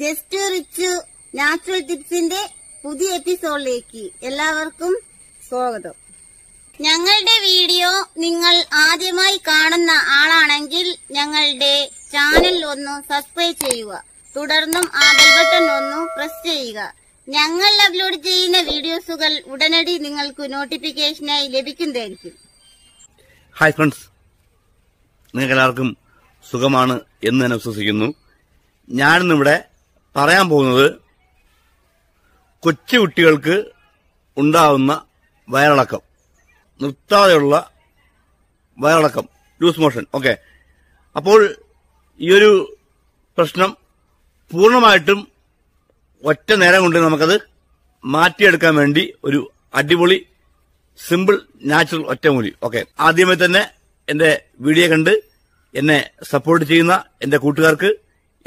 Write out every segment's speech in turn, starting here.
Just rich natural ടിപ്സിന്റെ പുതിയ എപ്പിസോഡിലേക്ക് എല്ലാവർക്കും സ്വാഗതം. ഞങ്ങളുടെ വീഡിയോ നിങ്ങൾ ആദ്യമായി കാണുന്ന ആളാണെങ്കിൽ ഞങ്ങളുടെ ചാനൽ ഒന്ന് സബ്സ്ക്രൈബ് ചെയ്യുക. തുടർന്നും ആ ബെൽ ബട്ടൺ ഒന്ന് പ്രസ് ചെയ്യുക. ഞങ്ങൾ അപ്ലോഡ് ചെയ്യുന്ന വീഡിയോസുകൾ ഉടനടി നിങ്ങൾക്ക് നോട്ടിഫിക്കേഷനായി ലഭിക്കുന്നതായിരിക്കും. ഹായ് ഫ്രണ്ട്സ് നിങ്ങൾക്ക് എല്ലാവർക്കും സുഖമാണ് എന്ന് തന്നെ വിശ്വസിക്കുന്നു. ഞാനിന്നിവിടെ പറയാൻ പോകുന്നത് കൊച്ചു കുട്ടികൾക്ക് ഉണ്ടാവുന്ന വയറിളക്കം. നിർത്താതെയുള്ള വയറിളക്കം. Loose motion. ഓക്കെ. അപ്പോൾ ഈ ഒരു പ്രശ്നം പൂർണമായിട്ടും ഒറ്റ നേരം കൊണ്ട് നമുക്കത് മാറ്റിയെടുക്കാൻ വേണ്ടി ഒരു അടിപൊളി സിമ്പിൾ നാച്ചുറൽ ഒറ്റമൂലി ഓക്കെ. ആദ്യമേ തന്നെ എന്റെ വീഡിയോ കണ്ട് എന്നെ സപ്പോർട്ട് ചെയ്യുന്ന എന്റെ കൂട്ടുകാർക്ക്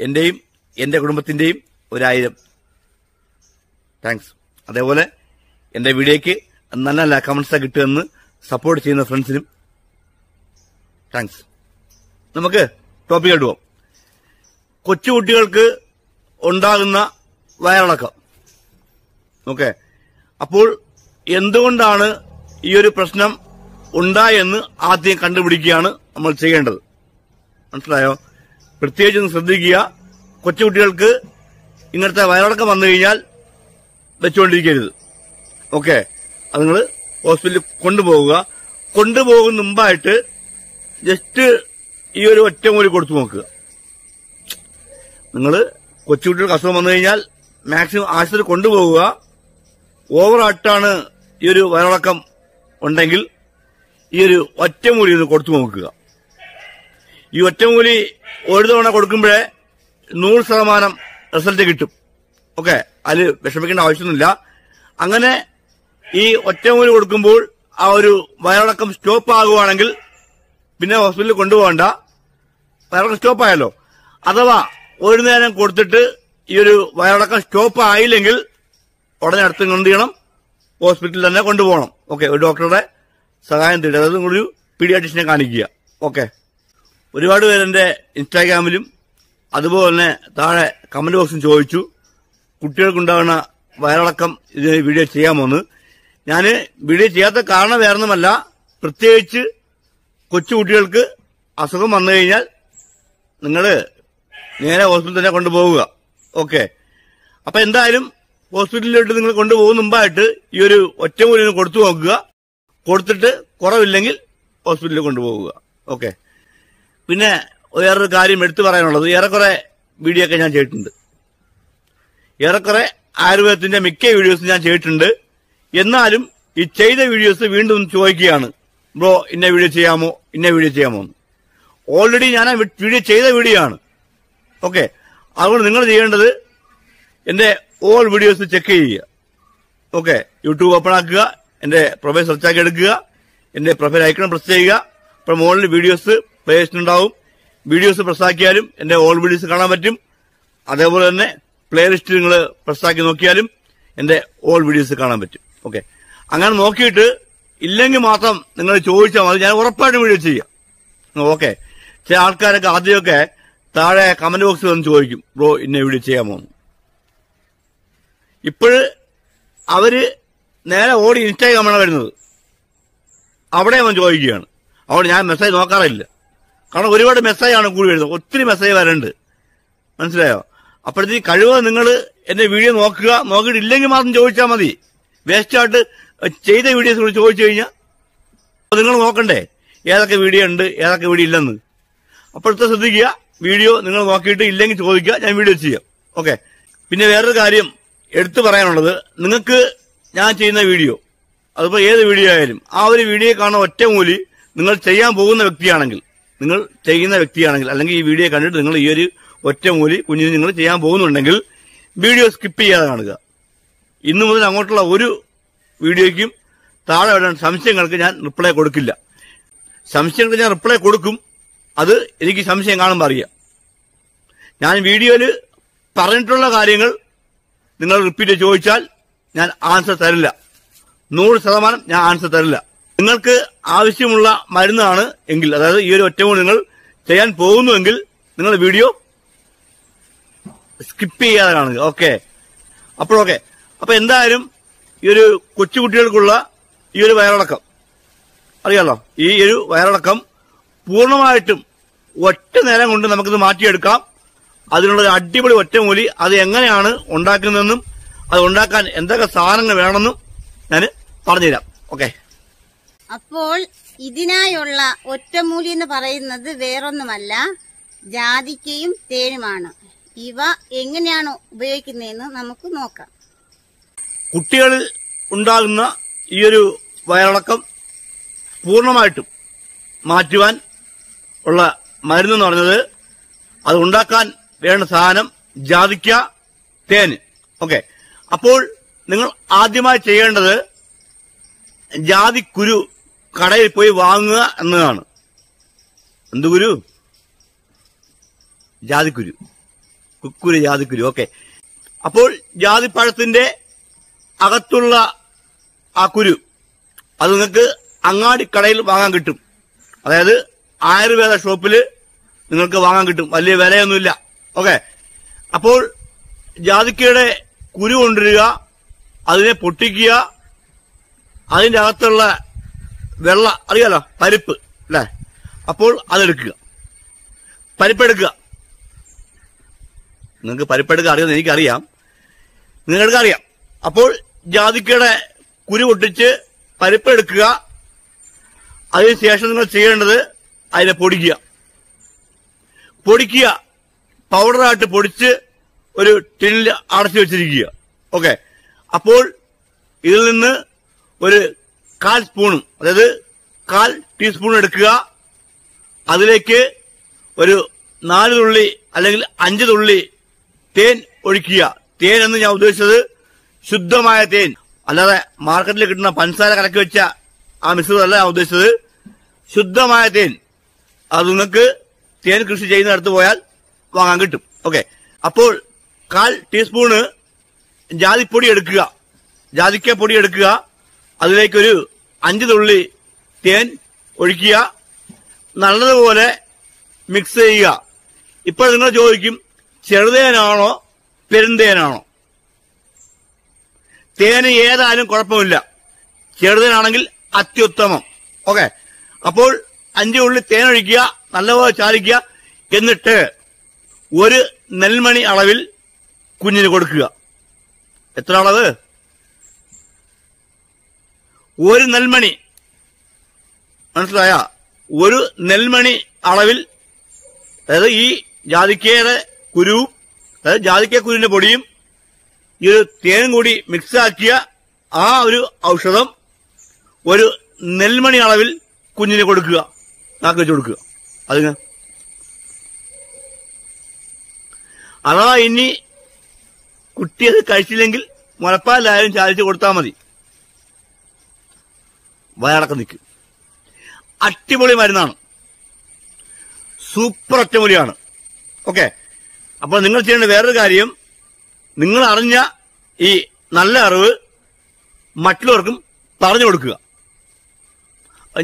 എന്റെയും എന്റെ കുടുംബത്തിന്റെയും ഒരായിരം. താങ്ക്സ് അതേപോലെ എന്റെ വീഡിയോയ്ക്ക് നല്ല നല്ല കമന്റ്സ് കിട്ടുമെന്ന് സപ്പോർട്ട് ചെയ്യുന്ന ഫ്രണ്ട്സിനും താങ്ക്സ് നമുക്ക് ടോപ്പിക് പോവാം. കൊച്ചുകുട്ടികൾക്ക് ഉണ്ടാകുന്ന വയറിളക്കം. ഓക്കെ അപ്പോൾ എന്തുകൊണ്ടാണ് ഈ ഒരു പ്രശ്നം ഉണ്ടായെന്ന് ആദ്യം കണ്ടുപിടിക്കുകയാണ് നമ്മൾ ചെയ്യേണ്ടത്. മനസ്സിലായോ? പ്രത്യേകിച്ച് ശ്രദ്ധിക്കുക. കൊച്ചുകുട്ടികൾക്ക് ഇങ്ങനത്തെ വയറിളക്കം വന്നു കഴിഞ്ഞാൽ വെച്ചുകൊണ്ടിരിക്കരുത് ഓക്കെ? അത് നിങ്ങൾ ഹോസ്പിറ്റലിൽ കൊണ്ടുപോകുക കൊണ്ടുപോകുന്ന മുമ്പായിട്ട് ജസ്റ്റ് ഈ ഒരു ഒറ്റമൂലി കൊടുത്തു നോക്കുക. നിങ്ങൾ കൊച്ചുകുട്ടികൾക്ക് അസുഖം വന്നു കഴിഞ്ഞാൽ മാക്സിമം ആശുപത്രി കൊണ്ടുപോകുക ഓവറായിട്ടാണ് ഈ ഒരു വയറിളക്കം ഉണ്ടെങ്കിൽ ഈ ഒരു ഒറ്റമൂലി ഒന്ന് കൊടുത്തു നോക്കുക. ഈ ഒറ്റമൂലി ഒരു തവണ കൊടുക്കുമ്പോഴേ നൂറ് ശതമാനം റിസൾട്ട് കിട്ടും. ഓക്കെ അതിൽ വിഷമിക്കേണ്ട ആവശ്യമൊന്നുമില്ല. അങ്ങനെ ഈ ഒറ്റമൂലി കൊടുക്കുമ്പോൾ ആ ഒരു വയറടക്കം സ്റ്റോപ്പ് ആകുവാണെങ്കിൽ പിന്നെ ഹോസ്പിറ്റലിൽ കൊണ്ടുപോകണ്ട. വയറടക്കം സ്റ്റോപ്പ് ആയല്ലോ അഥവാ ഒരു നേരം കൊടുത്തിട്ട് ഈ ഒരു വയറടക്കം സ്റ്റോപ്പ് ആയില്ലെങ്കിൽ ഉടനെ അടുത്ത് എന്ത് ചെയ്യണം? ഹോസ്പിറ്റലിൽ തന്നെ കൊണ്ടുപോകണം. ഓക്കെ ഒരു ഡോക്ടറുടെ സഹായം തേടി. അതായത് ഒരു പീഡിയാട്രിഷനെ കാണിക്കുക. ഓക്കെ. ഒരുപാട് പേര് ഇൻസ്റ്റാഗ്രാമിലും അതുപോലെ തന്നെ താഴെ കമന്റ് ബോക്സിൽ ചോദിച്ചു കുട്ടികൾക്കുണ്ടാകുന്ന വയറിളക്കം ഇത് വീഡിയോ ചെയ്യാമോന്ന്. ഞാൻ വീഡിയോ ചെയ്യാത്ത കാരണം വേറൊന്നുമല്ല പ്രത്യേകിച്ച് കൊച്ചുകുട്ടികൾക്ക് അസുഖം വന്നു കഴിഞ്ഞാൽ നിങ്ങൾ നേരെ ഹോസ്പിറ്റലിൽ തന്നെ കൊണ്ടുപോവുക. ഓക്കെ അപ്പൊ എന്തായാലും ഹോസ്പിറ്റലിലോട്ട് നിങ്ങൾ കൊണ്ടുപോകുന്ന മുമ്പായിട്ട് ഈ ഒരു ഒറ്റമൂലിന് കൊടുത്തു നോക്കുക. കൊടുത്തിട്ട് കുറവില്ലെങ്കിൽ ഹോസ്പിറ്റലിൽ കൊണ്ടുപോവുക. ഓക്കെ പിന്നെ വേറൊരു കാര്യം എടുത്തു പറയാനുള്ളത്. ഏറെക്കുറെ വീഡിയോ ഒക്കെ ഞാൻ ചെയ്തിട്ടുണ്ട്. ഏറെക്കുറെ ആയുർവേദത്തിന്റെ മിക്ക വീഡിയോസും ഞാൻ ചെയ്തിട്ടുണ്ട്. എന്നാലും ഈ ചെയ്ത വീഡിയോസ് വീണ്ടും ചോദിക്കുകയാണ്. ബ്രോ ഇന്ന വീഡിയോ ചെയ്യാമോ? ഇന്ന വീഡിയോ ചെയ്യാമോ ഓൾറെഡി ഞാൻ വീഡിയോ ചെയ്ത വീഡിയോ ആണ് ഓക്കെ അതുകൊണ്ട് നിങ്ങൾ ചെയ്യേണ്ടത് എന്റെ ഓൾ വീഡിയോസ് ചെക്ക് ചെയ്യുക. ഓക്കെ യൂട്യൂബ് ഓപ്പൺ ആക്കുക. എന്റെ പ്രൊഫൈൽ സെർച്ചാക്കി എടുക്കുക. എന്റെ പ്രൊഫൈൽ ഐക്കണം പ്രസ് ചെയ്യുക. അപ്പോൾ മുകളിൽ വീഡിയോസ് പ്ലേലിസ്റ്റ് ഉണ്ടാവും. വീഡിയോസ് പ്രസ്താക്കിയാലും എന്റെ ഓൾ വീഡിയോസ് കാണാൻ പറ്റും. അതേപോലെ തന്നെ പ്ലേലിസ്റ്റ് നിങ്ങൾ പ്രസ്താക്കി നോക്കിയാലും എന്റെ ഓൾ വീഡിയോസ് കാണാൻ പറ്റും. ഓക്കെ അങ്ങനെ നോക്കിയിട്ട് ഇല്ലെങ്കിൽ മാത്രം നിങ്ങൾ ചോദിച്ചാൽ മതി. ഞാൻ ഉറപ്പായിട്ടും വീഡിയോ ചെയ്യാം. ഓക്കെ ചില ആൾക്കാരൊക്കെ ആദ്യമൊക്കെ താഴെ കമന്റ് ബോക്സിൽ വന്ന് ചോദിക്കും ബ്രോ ഇന്ന വീഡിയോ ചെയ്യാമോ? ഇപ്പോഴ് അവർ നേരെ ഓടി ഇൻസ്റ്റാഗ്രാമാണ് വരുന്നത്. അവിടെ അവൻ ചോദിക്കുകയാണ്. അവിടെ ഞാൻ മെസ്സേജ് നോക്കാറില്ല. കാരണം ഒരുപാട് മെസ്സേജാണ് കൂടി വരുന്നത്. ഒത്തിരി മെസ്സേജ് വരണ്ട്. മനസ്സിലായോ? അപ്പോഴത്തേക്ക് കഴിവ് നിങ്ങൾ എന്റെ വീഡിയോ നോക്കുക. നോക്കിയിട്ടില്ലെങ്കിൽ മാത്രം ചോദിച്ചാൽ മതി. വേസ്റ്റായിട്ട് ചെയ്ത വീഡിയോസ് കൂടി ചോദിച്ചു കഴിഞ്ഞാൽ നിങ്ങൾ നോക്കണ്ടേ. ഏതൊക്കെ വീഡിയോ ഉണ്ട് ഏതൊക്കെ വീഡിയോ ഇല്ലെന്ന്. അപ്പോഴത്തെ ശ്രദ്ധിക്കുക. വീഡിയോ നിങ്ങൾ നോക്കിയിട്ട് ഇല്ലെങ്കിൽ ചോദിക്കുക. ഞാൻ വീഡിയോ ചെയ്യാം. ഓക്കെ പിന്നെ വേറൊരു കാര്യം എടുത്തു പറയാനുള്ളത്. നിങ്ങൾക്ക് ഞാൻ ചെയ്യുന്ന വീഡിയോ അതിപ്പോൾ ഏത് വീഡിയോ ആയാലും ആ ഒരു വീഡിയോ കാണുന്ന ഒറ്റമൂലി നിങ്ങൾ ചെയ്യാൻ പോകുന്ന വ്യക്തിയാണെങ്കിൽ നിങ്ങൾ ചെയ്യുന്ന വ്യക്തിയാണെങ്കിൽ അല്ലെങ്കിൽ ഈ വീഡിയോ കണ്ടിട്ട് നിങ്ങൾ ഈ ഒരു ഒറ്റമൂലി കുഞ്ഞിന് നിങ്ങൾ ചെയ്യാൻ പോകുന്നുണ്ടെങ്കിൽ വീഡിയോ സ്കിപ്പ് ചെയ്യാതെ കാണുക. ഇന്നു മുതൽ അങ്ങോട്ടുള്ള ഒരു വീഡിയോയ്ക്കും താഴെ വരാൻ സംശയങ്ങൾക്ക് ഞാൻ റിപ്ലൈ കൊടുക്കില്ല. സംശയങ്ങൾക്ക് ഞാൻ റിപ്ലൈ കൊടുക്കും. അത് എനിക്ക് സംശയം കാണുമ്പോൾ അറിയാം. ഞാൻ വീഡിയോയിൽ പറഞ്ഞിട്ടുള്ള കാര്യങ്ങൾ നിങ്ങൾ റിപ്പീറ്റ് ചോദിച്ചാൽ ഞാൻ ആൻസർ തരില്ല. നൂറ് ശതമാനം ഞാൻ ആൻസർ തരില്ല. നിങ്ങൾക്ക് ആവശ്യമുള്ള മരുന്നാണ് എങ്കിൽ അതായത് ഈ ഒരു ഒറ്റമൂലി നിങ്ങൾ ചെയ്യാൻ പോകുന്നുവെങ്കിൽ നിങ്ങൾ വീഡിയോ സ്കിപ്പ് ചെയ്യാതെ കാണുക ഓക്കെ അപ്പോഴൊക്കെ അപ്പൊ എന്തായാലും ഈ ഒരു കൊച്ചുകുട്ടികൾക്കുള്ള ഈ ഒരു വയറിളക്കം അറിയാലോ? ഈ ഒരു വയറിളക്കം പൂർണമായിട്ടും ഒറ്റ നേരം കൊണ്ട് നമുക്കിത് മാറ്റിയെടുക്കാം. അതിനുള്ള ഒരു അടിപൊളി ഒറ്റമൂലി അത് എങ്ങനെയാണ് ഉണ്ടാക്കുന്നതെന്നും അത് ഉണ്ടാക്കാൻ എന്തൊക്കെ സാധനങ്ങൾ വേണമെന്നും ഞാൻ പറഞ്ഞുതരാം. ഓക്കെ അപ്പോൾ ഇതിനായുള്ള ഒറ്റമൂലി എന്ന് പറയുന്നത് വേറൊന്നുമല്ല. ജാതിക്കയും തേനുമാണ്. ഇവ എങ്ങനെയാണ് ഉപയോഗിക്കുന്നതെന്ന് നമുക്ക് നോക്കാം. കുട്ടികളിൽ ഉണ്ടാകുന്ന ഈ ഒരു വയറിളക്കം പൂർണമായിട്ടും മാറ്റുവാൻ ഉള്ള മരുന്നെന്ന് പറഞ്ഞത് അത് ഉണ്ടാക്കാൻ വേണ്ട സാധനം ജാതിക്ക തേൻ ഓക്കെ. അപ്പോൾ നിങ്ങൾ ആദ്യമായി ചെയ്യേണ്ടത് ജാതിക്കുരു കടയിൽ പോയി വാങ്ങുക എന്നതാണ്. എന്ത് കുരു ജാതിക്കുരു. കുക്കുരു ജാതിക്കുരു. ഓക്കെ. അപ്പോൾ ജാതിപ്പഴത്തിന്റെ അകത്തുള്ള ആ കുരു അത് നിങ്ങൾക്ക് അങ്ങാടിക്കടയിൽ വാങ്ങാൻ കിട്ടും. അതായത് ആയുർവേദ ഷോപ്പിൽ നിങ്ങൾക്ക് വാങ്ങാൻ കിട്ടും. വലിയ വിലയൊന്നുമില്ല. ഓക്കെ. അപ്പോൾ ജാതിക്കയുടെ കുരു കൊണ്ടുവരിക അതിനെ പൊട്ടിക്കുക അതിന്റെ അകത്തുള്ള വെള്ള അറിയാലോ? പരിപ്പ് അല്ലേ? അപ്പോൾ അതെടുക്കുക. പരിപ്പെടുക്കുക. നിങ്ങൾക്ക് പരിപ്പെടുക്കുക അറിയാമെന്ന് എനിക്കറിയാം. നിങ്ങൾക്ക് അറിയാം. അപ്പോൾ ജാതിക്കയുടെ കുരു പൊട്ടിച്ച് പരിപ്പെടുക്കുക. അതിനുശേഷം നിങ്ങൾ ചെയ്യേണ്ടത് അതിനെ പൊടിക്കുക. പൊടിക്കുക. പൗഡറായിട്ട് പൊടിച്ച് ഒരു ടിന്നിൽ അടച്ചു വെച്ചിരിക്കുക. ഓക്കെ. അപ്പോൾ ഇതിൽ നിന്ന് ഒരു കാൽ സ്പൂണും അതായത് കാൽ ടീസ്പൂൺ എടുക്കുക. അതിലേക്ക് ഒരു നാല് തുള്ളി അല്ലെങ്കിൽ അഞ്ച് തുള്ളി തേൻ ഒഴിക്കുക. തേൻ എന്ന് ഞാൻ ഉദ്ദേശിച്ചത് ശുദ്ധമായ തേൻ. അല്ലാതെ മാർക്കറ്റിൽ കിട്ടുന്ന പഞ്ചസാര കലക്കി വെച്ച ആ മിശ്രിതമല്ല ഞാൻ ഉദ്ദേശിച്ചത്. ശുദ്ധമായ തേൻ. അത് നിങ്ങൾക്ക് തേൻ കൃഷി ചെയ്യുന്ന ചെയ്യുന്നിടത്ത് പോയാൽ വാങ്ങാൻ കിട്ടും. ഓക്കെ. അപ്പോൾ കാൽ ടീസ്പൂണ് ജാതിപ്പൊടി എടുക്കുക. ജാതിക്ക പൊടി എടുക്കുക. അതിലേക്കൊരു അഞ്ച് തുള്ളി തേൻ ഒഴിക്കുക. നല്ലതുപോലെ മിക്സ് ചെയ്യുക. ഇപ്പോൾ നിങ്ങൾ ചോദിക്കും ചെറുതേനാണോ പെരുന്തേനാണോ തേന് ഏതായാലും കുഴപ്പമില്ല. ചെറുതേനാണെങ്കിൽ അത്യുത്തമം. ഓക്കെ. അപ്പോൾ അഞ്ച് ഉള്ളി തേനൊഴിക്കുക നല്ലപോലെ ചാലിക്കുക. എന്നിട്ട് ഒരു നെൽമണി അളവിൽ കുഞ്ഞിന് കൊടുക്കുക. എത്ര അളവ്? ഒരു നെൽമണി. മനസ്സിലായ? ഒരു നെൽമണി അളവിൽ അതായത് ഈ ജാതിക്കയുടെ കുരുവും അതായത് ജാതിക്ക കുരുവിന്റെ പൊടിയും ഈ ഒരു തേനും കൂടി മിക്സാക്കിയ ആ ഒരു ഔഷധം ഒരു നെൽമണി അളവിൽ കുഞ്ഞിന് കൊടുക്കുക. നാക്ക് വെച്ച് കൊടുക്കുക. അതിന്. അഥവാ ഇനി കുട്ടി അത് കഴിച്ചില്ലെങ്കിൽ മുലപ്പാലായാലും ചാലിച്ച് കൊടുത്താൽ മതി. വയറക്കം നിൽക്കും. അടിപൊളി മരുന്നാണ്. സൂപ്പർ അട്ടിപൊളിയാണ് ഓക്കെ. അപ്പോൾ നിങ്ങൾ ചെയ്യേണ്ട വേറൊരു കാര്യം നിങ്ങൾ അറിഞ്ഞ ഈ നല്ല അറിവ് മറ്റുള്ളവർക്കും പറഞ്ഞു കൊടുക്കുക.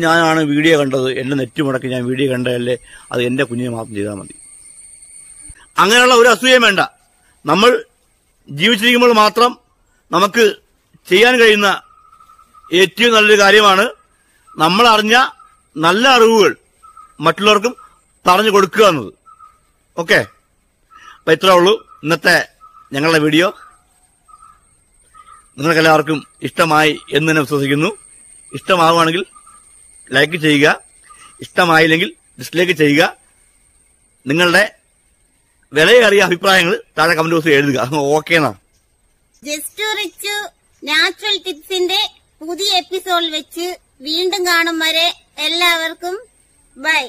ഞാനാണ് വീഡിയോ കണ്ടത് എന്റെ നെറ്റ് മുടക്കി ഞാൻ വീഡിയോ കണ്ടതല്ലേ അത് എന്റെ കുഞ്ഞിനെ മാത്രം ചെയ്താൽ മതി. അങ്ങനെയുള്ള ഒരു അസൂയം വേണ്ട. നമ്മൾ ജീവിച്ചിരിക്കുമ്പോൾ മാത്രം നമുക്ക് ചെയ്യാൻ കഴിയുന്ന ഏറ്റവും നല്ലൊരു കാര്യമാണ് നമ്മൾ അറിഞ്ഞ നല്ല അറിവുകൾ മറ്റുള്ളവർക്കും പറഞ്ഞു കൊടുക്കുക എന്നത്. ഓക്കെ? അപ്പൊ ഇത്രേ ഉള്ളൂ. ഇന്നത്തെ ഞങ്ങളുടെ വീഡിയോ. നിങ്ങൾക്കെല്ലാവർക്കും ഇഷ്ടമായി എന്ന് തന്നെ വിശ്വസിക്കുന്നു. ഇഷ്ടമാവുകയാണെങ്കിൽ ലൈക്ക് ചെയ്യുക. ഇഷ്ടമായില്ലെങ്കിൽ ഡിസ്ലൈക്ക് ചെയ്യുക. നിങ്ങളുടെ വിലയേറിയ അഭിപ്രായങ്ങൾ താഴെ കമന്റ് ബോക്സിൽ എഴുതുക. ഓക്കേന്നാ ജസ്റ്റ് നാച്ചുറൽ ടിപ്സിന്റെ പുതിയ എപ്പിസോഡിൽ വെച്ച് വീണ്ടും കാണും വരെ എല്ലാവർക്കും ബൈ.